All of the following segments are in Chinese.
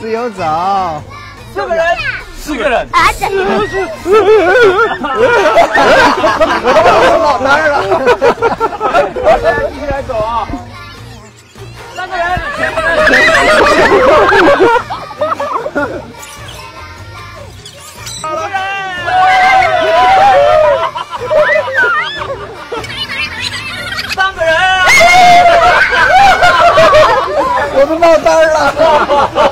走走。四个人，四个人。啊，这。我老单了。继续来走啊。三个人。三个人。我都闹单了。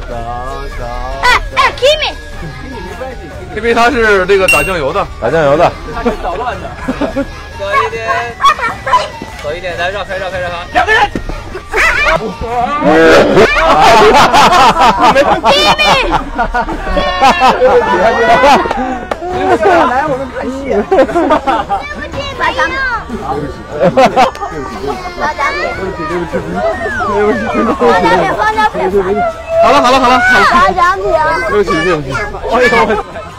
走走走。哎哎，Kimi。因为他是这个打酱油的，打酱油的。他是捣乱的。走一点，走一点，来绕开绕开绕开，两个人。Kimi。来，我们看戏。把奖品。把奖品。对不起，对不起，对不起。发奖品，发奖品。好了好了好了好了。发奖品。对不起对不起。哎呦我。